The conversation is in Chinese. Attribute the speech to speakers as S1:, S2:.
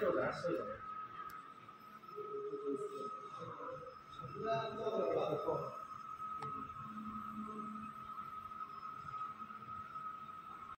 S1: 就咱吃了。